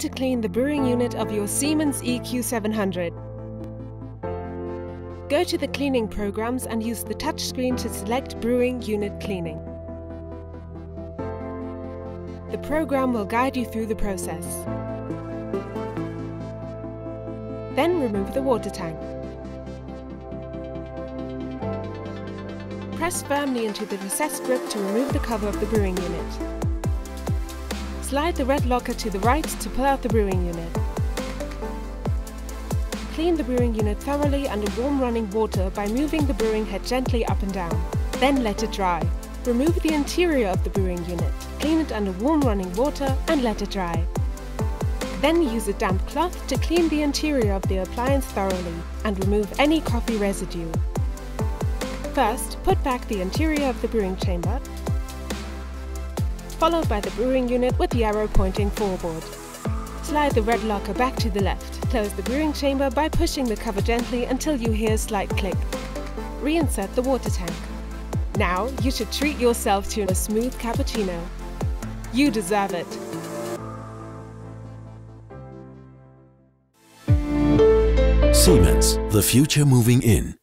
To clean the brewing unit of your Siemens EQ700. Go to the cleaning programs and use the touchscreen to select Brewing Unit Cleaning. The program will guide you through the process. Then remove the water tank. Press firmly into the recessed grip to remove the cover of the brewing unit. Slide the red locker to the right to pull out the brewing unit. Clean the brewing unit thoroughly under warm running water by moving the brewing head gently up and down. Then let it dry. Remove the interior of the brewing unit, clean it under warm running water and let it dry. Then use a damp cloth to clean the interior of the appliance thoroughly and remove any coffee residue. First, put back the interior of the brewing chamber, followed by the brewing unit with the arrow pointing forward. Slide the red locker back to the left. Close the brewing chamber by pushing the cover gently until you hear a slight click. Reinsert the water tank. Now you should treat yourself to a smooth cappuccino. You deserve it. Siemens, the future moving in.